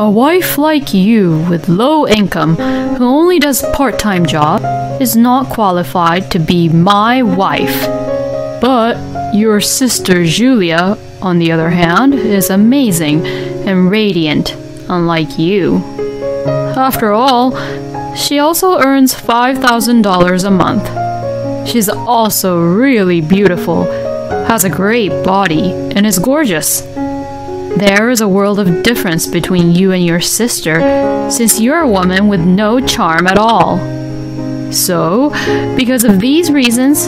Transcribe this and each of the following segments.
A wife like you with low income who only does part-time job is not qualified to be my wife. But your sister Julia, on the other hand, is amazing and radiant, unlike you. After all, she also earns $5,000 a month. She's also really beautiful, has a great body, and is gorgeous. There is a world of difference between you and your sister, since you're a woman with no charm at all. So, because of these reasons,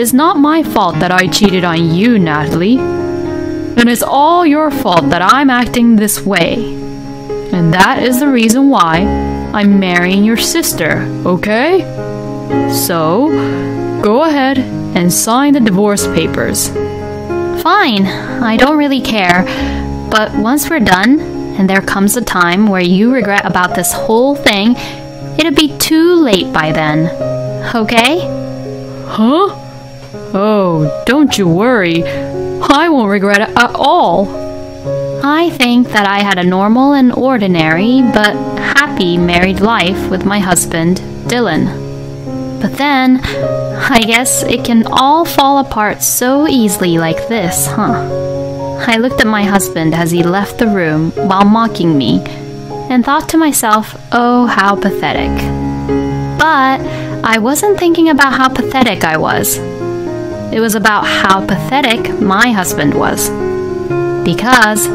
it's not my fault that I cheated on you, Natalie. And it's all your fault that I'm acting this way. And that is the reason why I'm marrying your sister, okay? So, go ahead and sign the divorce papers. Fine, I don't really care. But once we're done, and there comes a time where you regret about this whole thing, it'll be too late by then. Okay? Huh? Oh, don't you worry. I won't regret it at all. I think that I had a normal and ordinary but happy married life with my husband, Dylan. But then, I guess it can all fall apart so easily like this, huh? I looked at my husband as he left the room while mocking me and thought to myself, oh, how pathetic. But I wasn't thinking about how pathetic I was. It was about how pathetic my husband was. Because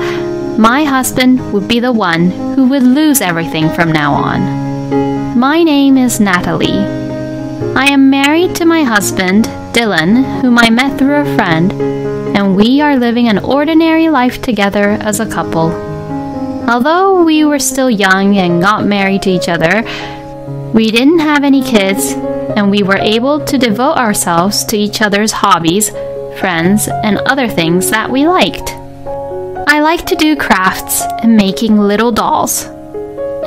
my husband would be the one who would lose everything from now on. My name is Natalie. I am married to my husband, Dylan, whom I met through a friend and we are living an ordinary life together as a couple. Although we were still young and got married to each other, we didn't have any kids, and we were able to devote ourselves to each other's hobbies, friends, and other things that we liked. I like to do crafts and making little dolls.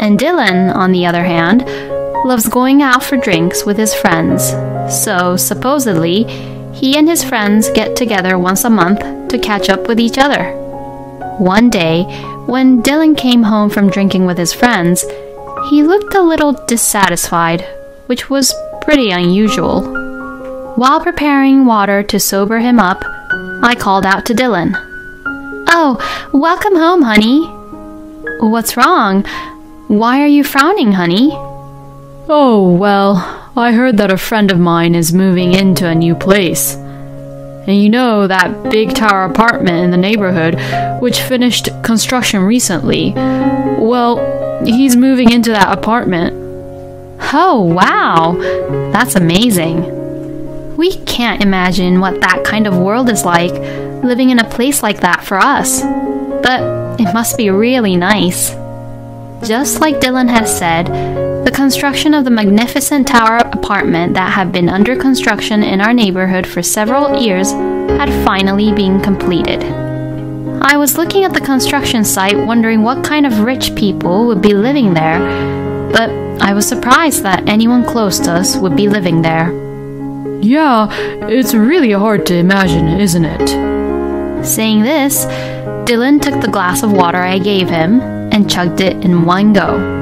And Dylan, on the other hand, loves going out for drinks with his friends. So, supposedly, he and his friends get together once a month to catch up with each other. One day, when Dylan came home from drinking with his friends, he looked a little dissatisfied, which was pretty unusual. While preparing water to sober him up, I called out to Dylan. Oh, welcome home, honey. What's wrong? Why are you frowning, honey? Oh, well, I heard that a friend of mine is moving into a new place. And you know that big tower apartment in the neighborhood, which finished construction recently? Well, he's moving into that apartment. Oh, wow! That's amazing. We can't imagine what that kind of world is like, living in a place like that for us. But it must be really nice. Just like Dylan has said, the construction of the magnificent tower apartment that had been under construction in our neighborhood for several years had finally been completed. I was looking at the construction site wondering what kind of rich people would be living there, but I was surprised that anyone close to us would be living there. Yeah, it's really hard to imagine, isn't it? Saying this, Dylan took the glass of water I gave him and chugged it in one go.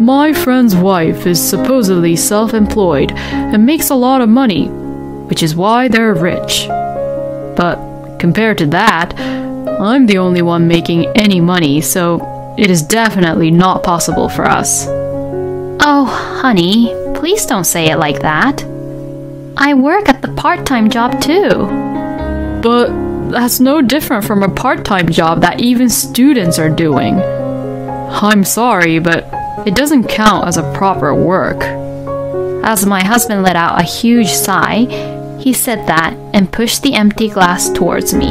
My friend's wife is supposedly self employed and makes a lot of money, which is why they're rich. But compared to that, I'm the only one making any money, so it is definitely not possible for us. Oh, honey, please don't say it like that. I work at the part time job too. But that's no different from a part time job that even students are doing. I'm sorry, but it doesn't count as a proper work. As my husband let out a huge sigh, he said that and pushed the empty glass towards me.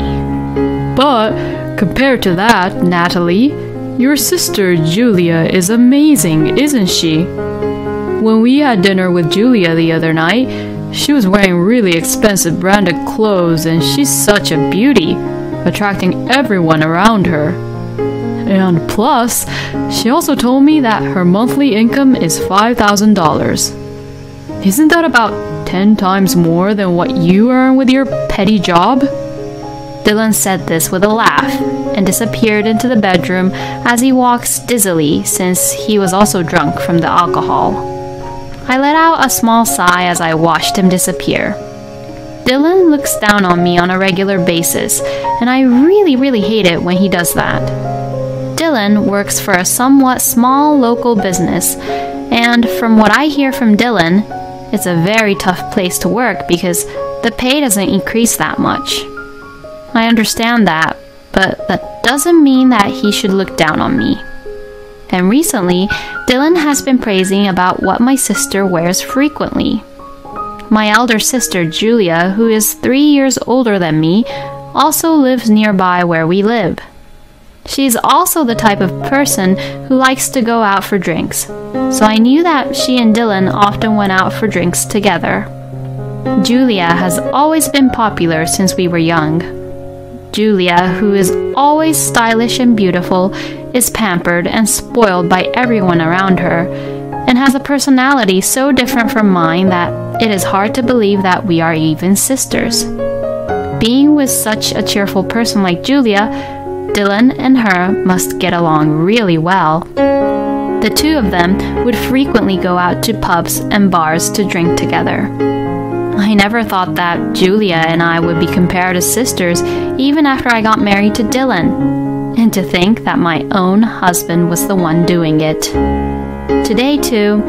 But compared to that, Natalie, your sister Julia is amazing, isn't she? When we had dinner with Julia the other night, she was wearing really expensive branded clothes and she's such a beauty, attracting everyone around her. And plus, she also told me that her monthly income is $5,000. Isn't that about 10 times more than what you earn with your petty job? Dylan said this with a laugh and disappeared into the bedroom as he walks dizzily since he was also drunk from the alcohol. I let out a small sigh as I watched him disappear. Dylan looks down on me on a regular basis, and I really, really hate it when he does that. Dylan works for a somewhat small local business, and from what I hear from Dylan, it's a very tough place to work because the pay doesn't increase that much. I understand that, but that doesn't mean that he should look down on me. And recently, Dylan has been praising about what my sister wears frequently. My elder sister, Julia, who is three years older than me, also lives nearby where we live. She's also the type of person who likes to go out for drinks, so I knew that she and Dylan often went out for drinks together. Julia has always been popular since we were young. Julia, who is always stylish and beautiful, is pampered and spoiled by everyone around her, and has a personality so different from mine that it is hard to believe that we are even sisters. Being with such a cheerful person like Julia, Dylan and her must get along really well. The two of them would frequently go out to pubs and bars to drink together. I never thought that Julia and I would be compared as sisters even after I got married to Dylan. And to think that my own husband was the one doing it. Today, too,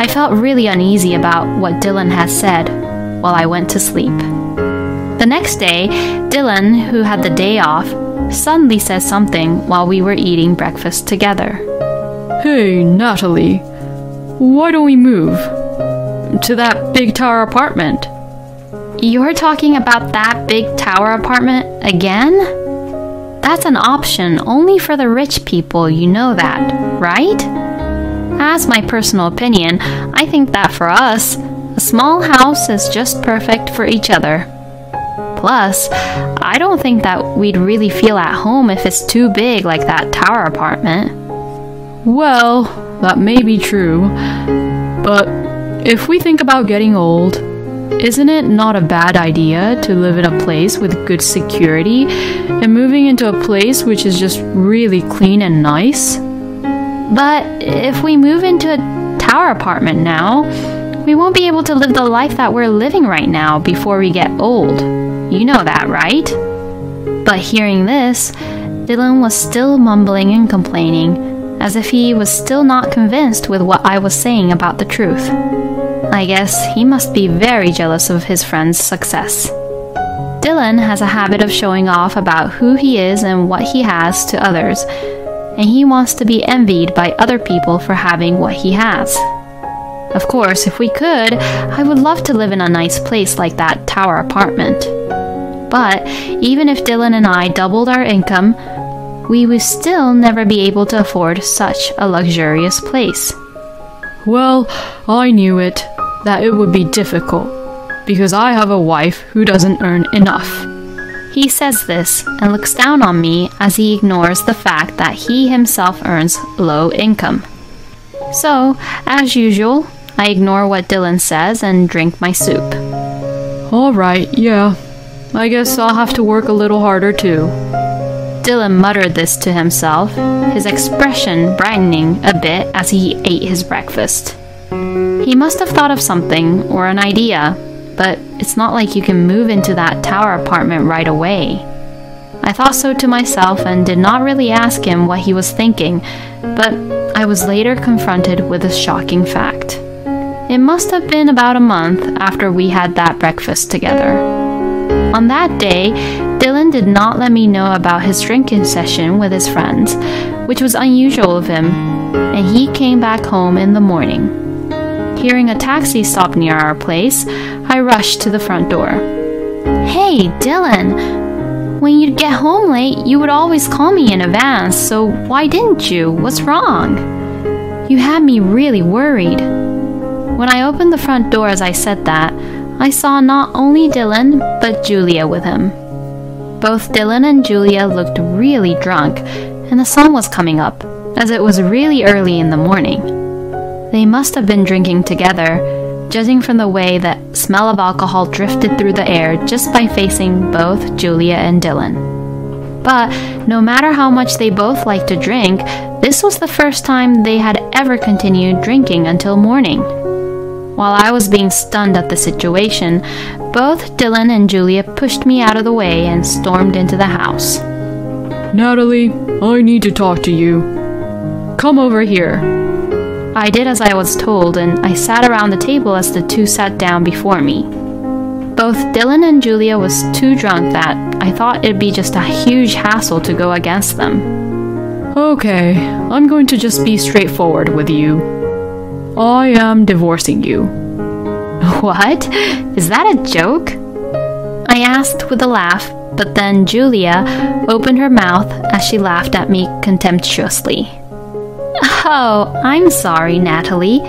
I felt really uneasy about what Dylan has said while I went to sleep. The next day, Dylan, who had the day off, suddenly says something while we were eating breakfast together. Hey, Natalie, why don't we move? To that big tower apartment. You're talking about that big tower apartment again? That's an option only for the rich people, you know that, right? As my personal opinion, I think that for us, a small house is just perfect for each other. Plus, I don't think that we'd really feel at home if it's too big like that tower apartment. Well, that may be true, but if we think about getting old, isn't it not a bad idea to live in a place with good security and moving into a place which is just really clean and nice? But if we move into a tower apartment now, we won't be able to live the life that we're living right now before we get old. You know that, right? But hearing this, Dylan was still mumbling and complaining, as if he was still not convinced with what I was saying about the truth. I guess he must be very jealous of his friend's success. Dylan has a habit of showing off about who he is and what he has to others and he wants to be envied by other people for having what he has. Of course, if we could, I would love to live in a nice place like that tower apartment. But even if Dylan and I doubled our income, we would still never be able to afford such a luxurious place. Well, I knew it, that it would be difficult, because I have a wife who doesn't earn enough. He says this and looks down on me as he ignores the fact that he himself earns low income. So, as usual, I ignore what Dylan says and drink my soup. Alright, yeah. I guess I'll have to work a little harder too. Dylan muttered this to himself, his expression brightening a bit as he ate his breakfast. He must have thought of something or an idea but it's not like you can move into that tower apartment right away. I thought so to myself and did not really ask him what he was thinking, but I was later confronted with a shocking fact. It must have been about a month after we had that breakfast together. On that day, Dylan did not let me know about his drinking session with his friends, which was unusual of him, and he came back home in the morning. Hearing a taxi stop near our place, I rushed to the front door. Hey, Dylan! When you'd get home late, you would always call me in advance, so why didn't you? What's wrong? You had me really worried. When I opened the front door as I said that, I saw not only Dylan, but Julia with him. Both Dylan and Julia looked really drunk, and the sun was coming up, as it was really early in the morning. They must have been drinking together, judging from the way that smell of alcohol drifted through the air just by facing both Julia and Dylan. But no matter how much they both liked to drink, this was the first time they had ever continued drinking until morning. While I was being stunned at the situation, both Dylan and Julia pushed me out of the way and stormed into the house. Natalie, I need to talk to you. Come over here. I did as I was told, and I sat around the table as the two sat down before me. Both Dylan and Julia was too drunk that I thought it'd be just a huge hassle to go against them. Okay, I'm going to just be straightforward with you. I am divorcing you. What? Is that a joke? I asked with a laugh, but then Julia opened her mouth as she laughed at me contemptuously. Oh, I'm sorry, Natalie.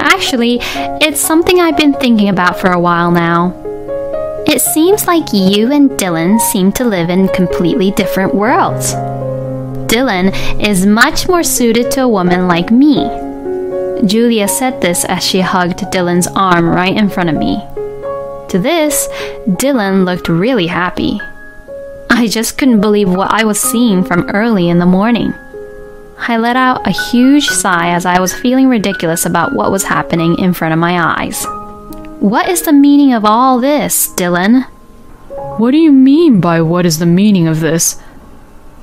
Actually, it's something I've been thinking about for a while now. It seems like you and Dylan seem to live in completely different worlds. Dylan is much more suited to a woman like me Julia said this as she hugged Dylan's arm right in front of me. To this, Dylan looked really happy. I just couldn't believe what I was seeing from early in the morning. I let out a huge sigh as I was feeling ridiculous about what was happening in front of my eyes. What is the meaning of all this, Dylan? What do you mean by what is the meaning of this?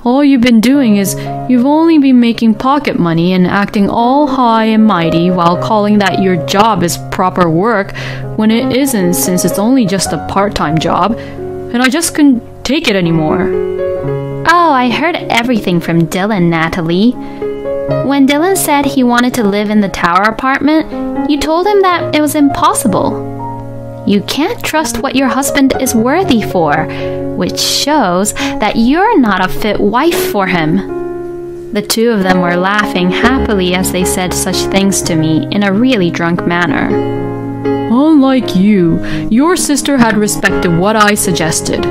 All you've been doing is you've only been making pocket money and acting all high and mighty while calling that your job is proper work when it isn't since it's only just a part-time job. And I just couldn't take it anymore. Oh, I heard everything from Dylan, Natalie. When Dylan said he wanted to live in the tower apartment, you told him that it was impossible. You can't trust what your husband is worthy for, which shows that you're not a fit wife for him. The two of them were laughing happily as they said such things to me in a really drunk manner. Unlike you, your sister had respected what I suggested.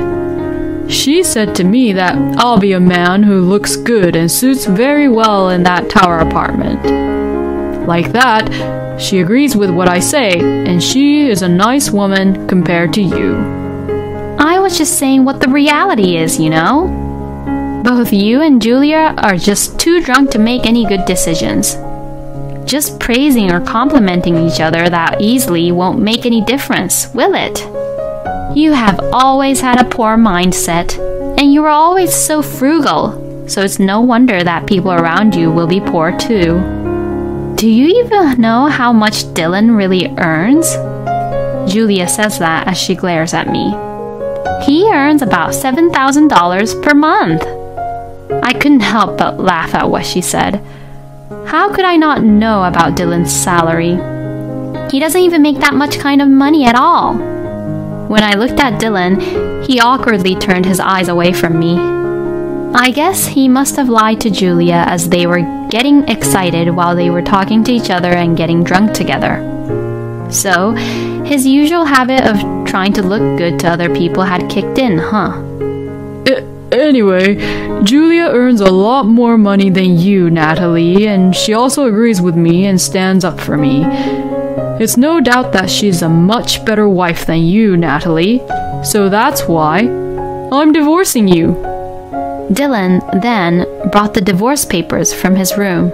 She said to me that I'll be a man who looks good and suits very well in that tower apartment. Like that, she agrees with what I say, and she is a nice woman compared to you. Was just saying what the reality is, you know? Both you and Julia are just too drunk to make any good decisions. Just praising or complimenting each other that easily won't make any difference, will it? You have always had a poor mindset, and you are always so frugal, so it's no wonder that people around you will be poor too. Do you even know how much Dylan really earns? Julia says that as she glares at me. He earns about $7,000 per month. I couldn't help but laugh at what she said. How could I not know about Dylan's salary? He doesn't even make that much kind of money at all. When I looked at Dylan, he awkwardly turned his eyes away from me. I guess he must have lied to Julia as they were getting excited while they were talking to each other and getting drunk together. So, his usual habit of trying to look good to other people had kicked in, huh? anyway, Julia earns a lot more money than you, Natalie, and she also agrees with me and stands up for me. It's no doubt that she's a much better wife than you, Natalie, so that's why I'm divorcing you. Dylan then brought the divorce papers from his room.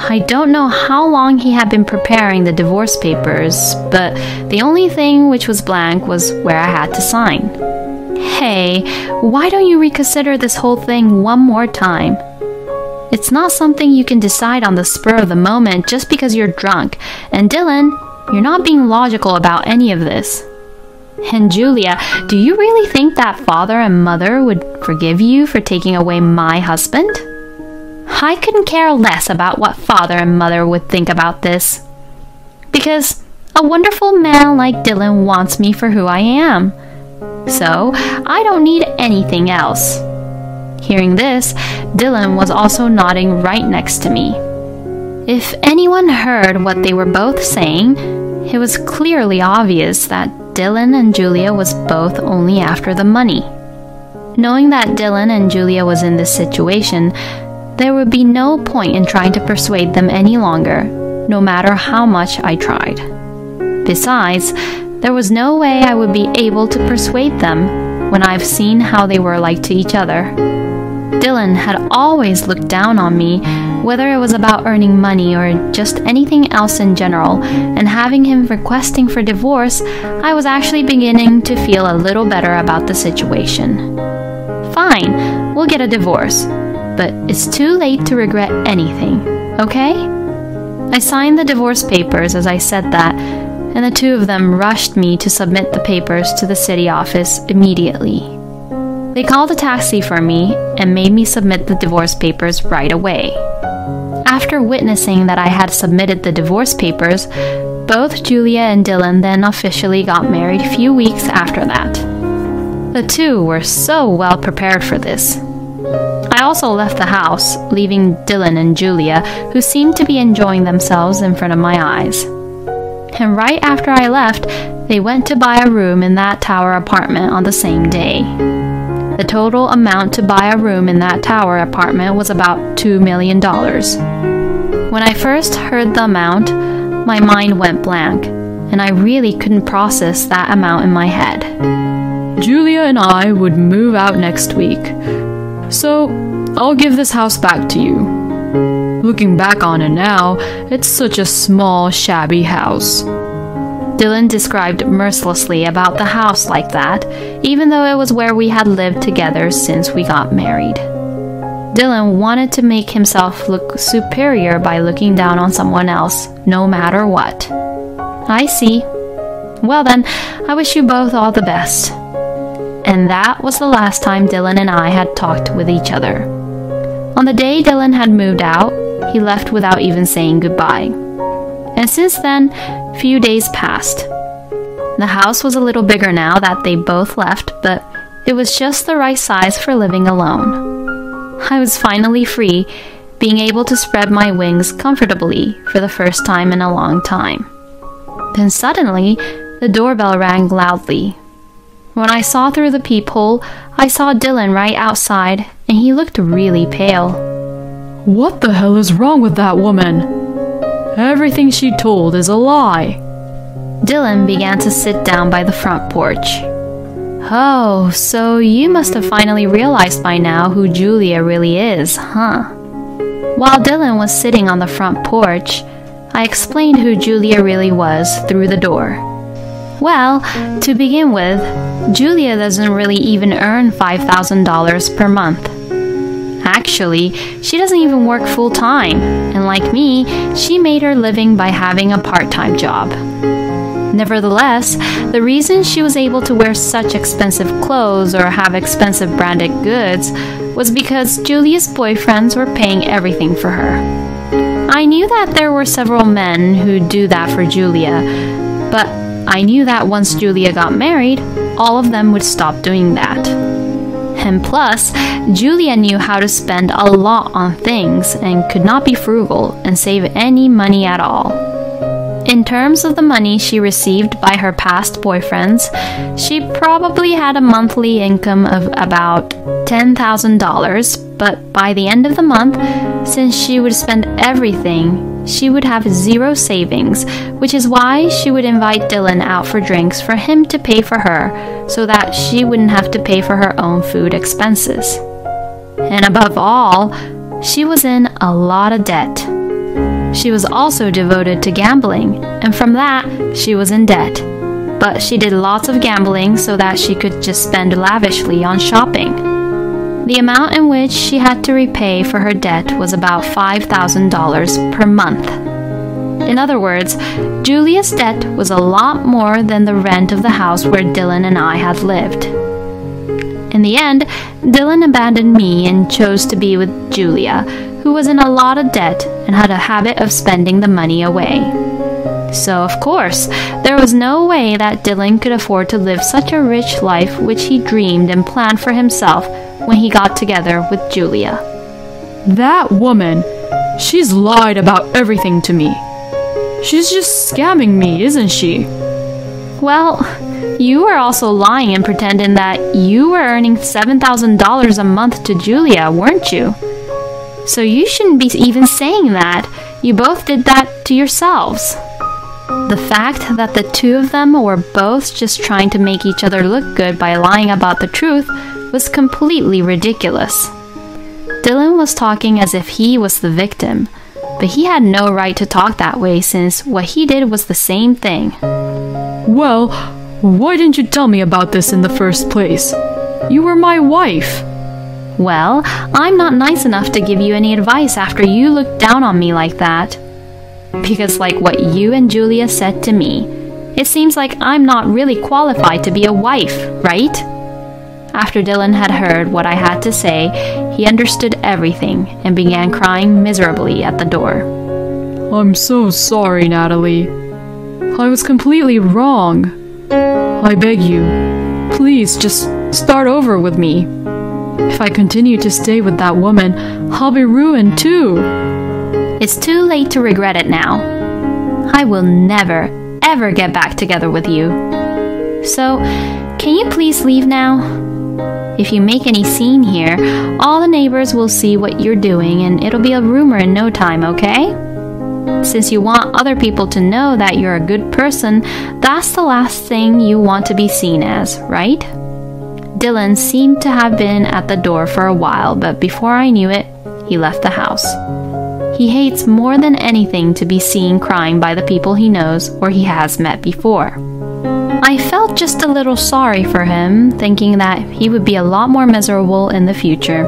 I don't know how long he had been preparing the divorce papers, but the only thing which was blank was where I had to sign. Hey, why don't you reconsider this whole thing one more time? It's not something you can decide on the spur of the moment just because you're drunk. And Dylan, you're not being logical about any of this. And Julia, do you really think that father and mother would forgive you for taking away my husband? I couldn't care less about what father and mother would think about this. Because a wonderful man like Dylan wants me for who I am. So I don't need anything else. Hearing this, Dylan was also nodding right next to me. If anyone heard what they were both saying, it was clearly obvious that Dylan and Julia was both only after the money. Knowing that Dylan and Julia was in this situation, there would be no point in trying to persuade them any longer, no matter how much I tried. Besides, there was no way I would be able to persuade them when I've seen how they were like to each other. Dylan had always looked down on me, whether it was about earning money or just anything else in general, and having him requesting for divorce, I was actually beginning to feel a little better about the situation. Fine, we'll get a divorce, but it's too late to regret anything, okay? I signed the divorce papers as I said that, and the two of them rushed me to submit the papers to the city office immediately. They called a taxi for me and made me submit the divorce papers right away. After witnessing that I had submitted the divorce papers, both Julia and Dylan then officially got married a few weeks after that. The two were so well prepared for this. I also left the house, leaving Dylan and Julia, who seemed to be enjoying themselves in front of my eyes. And right after I left, they went to buy a room in that tower apartment on the same day. The total amount to buy a room in that tower apartment was about $2 million. When I first heard the amount, my mind went blank, and I really couldn't process that amount in my head. Julia and I would move out next week, so I'll give this house back to you. Looking back on it now, it's such a small, shabby house. Dylan described mercilessly about the house like that, even though it was where we had lived together since we got married. Dylan wanted to make himself look superior by looking down on someone else, no matter what. I see. Well then, I wish you both all the best. And that was the last time Dylan and I had talked with each other. On the day Dylan had moved out, he left without even saying goodbye and since then, few days passed. The house was a little bigger now that they both left, but it was just the right size for living alone. I was finally free, being able to spread my wings comfortably for the first time in a long time. Then suddenly, the doorbell rang loudly. When I saw through the peephole, I saw Dylan right outside, and he looked really pale. What the hell is wrong with that woman? Everything she told is a lie. Dylan began to sit down by the front porch. Oh, so you must have finally realized by now who Julia really is, huh? While Dylan was sitting on the front porch, I explained who Julia really was through the door. Well, to begin with, Julia doesn't really even earn $5,000 per month. Actually, she doesn't even work full time, and like me, she made her living by having a part time job. Nevertheless, the reason she was able to wear such expensive clothes or have expensive branded goods was because Julia's boyfriends were paying everything for her. I knew that there were several men who do that for Julia, but I knew that once Julia got married, all of them would stop doing that. And plus, Julia knew how to spend a lot on things and could not be frugal and save any money at all. In terms of the money she received by her past boyfriends, she probably had a monthly income of about $10,000, but by the end of the month, since she would spend everything, she would have zero savings, which is why she would invite Dylan out for drinks for him to pay for her so that she wouldn't have to pay for her own food expenses. And above all, she was in a lot of debt. She was also devoted to gambling, and from that, she was in debt. But she did lots of gambling so that she could just spend lavishly on shopping. The amount in which she had to repay for her debt was about $5,000 per month. In other words, Julia's debt was a lot more than the rent of the house where Dylan and I had lived. In the end, Dylan abandoned me and chose to be with Julia, who was in a lot of debt and had a habit of spending the money away. So, of course, there was no way that Dylan could afford to live such a rich life which he dreamed and planned for himself when he got together with Julia. That woman, she's lied about everything to me. She's just scamming me, isn't she? Well, you were also lying and pretending that you were earning $7,000 a month to Julia, weren't you? So you shouldn't be even saying that. You both did that to yourselves. The fact that the two of them were both just trying to make each other look good by lying about the truth was completely ridiculous. Dylan was talking as if he was the victim, but he had no right to talk that way since what he did was the same thing. Well, why didn't you tell me about this in the first place? You were my wife. Well, I'm not nice enough to give you any advice after you looked down on me like that. Because, like what you and Julia said to me, it seems like I'm not really qualified to be a wife, right? After Dylan had heard what I had to say, he understood everything and began crying miserably at the door. I'm so sorry, Natalie. I was completely wrong. I beg you, please just start over with me. If I continue to stay with that woman, I'll be ruined too. It's too late to regret it now. I will never, ever get back together with you. So, can you please leave now? If you make any scene here, all the neighbors will see what you're doing and it'll be a rumor in no time, okay? Since you want other people to know that you're a good person, that's the last thing you want to be seen as, right? Dylan seemed to have been at the door for a while, but before I knew it, he left the house. He hates more than anything to be seen crying by the people he knows or he has met before. I felt just a little sorry for him, thinking that he would be a lot more miserable in the future.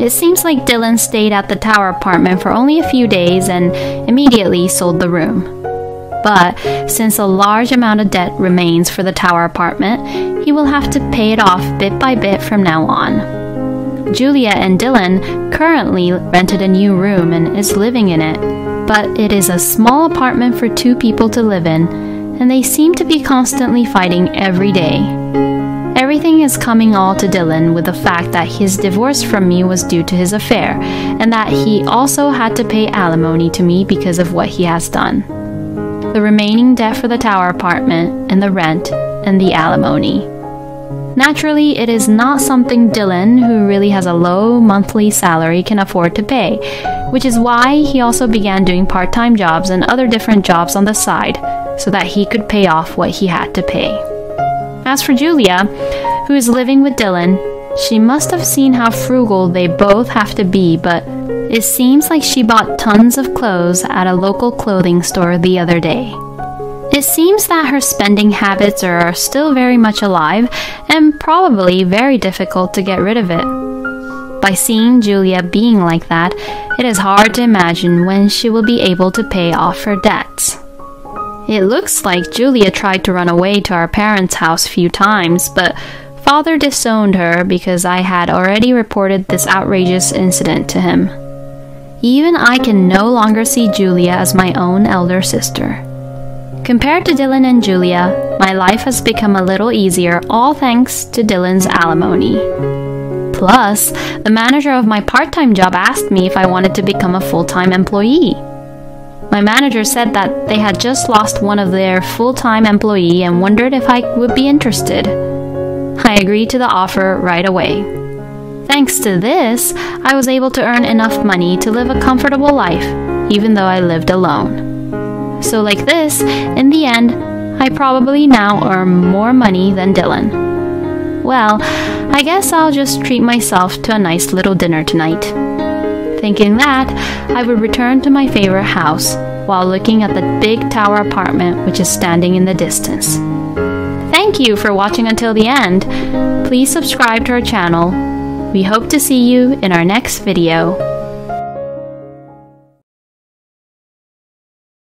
It seems like Dylan stayed at the tower apartment for only a few days and immediately sold the room. But since a large amount of debt remains for the tower apartment, he will have to pay it off bit by bit from now on. Julia and Dylan currently rented a new room and is living in it, but it is a small apartment for two people to live in and they seem to be constantly fighting every day. Everything is coming all to Dylan with the fact that his divorce from me was due to his affair, and that he also had to pay alimony to me because of what he has done. The remaining debt for the tower apartment, and the rent, and the alimony. Naturally, it is not something Dylan, who really has a low monthly salary, can afford to pay, which is why he also began doing part time jobs and other different jobs on the side so that he could pay off what he had to pay. As for Julia, who is living with Dylan, she must have seen how frugal they both have to be, but it seems like she bought tons of clothes at a local clothing store the other day. It seems that her spending habits are still very much alive and probably very difficult to get rid of it. By seeing Julia being like that, it is hard to imagine when she will be able to pay off her debts. It looks like Julia tried to run away to our parents' house few times, but father disowned her because I had already reported this outrageous incident to him. Even I can no longer see Julia as my own elder sister. Compared to Dylan and Julia, my life has become a little easier, all thanks to Dylan's alimony. Plus, the manager of my part time job asked me if I wanted to become a full time employee. My manager said that they had just lost one of their full time employee and wondered if I would be interested. I agreed to the offer right away. Thanks to this, I was able to earn enough money to live a comfortable life, even though I lived alone. So, like this, in the end, I probably now earn more money than Dylan. Well, I guess I'll just treat myself to a nice little dinner tonight. Thinking that, I would return to my favorite house while looking at the big tower apartment which is standing in the distance. Thank you for watching until the end. Please subscribe to our channel. We hope to see you in our next video.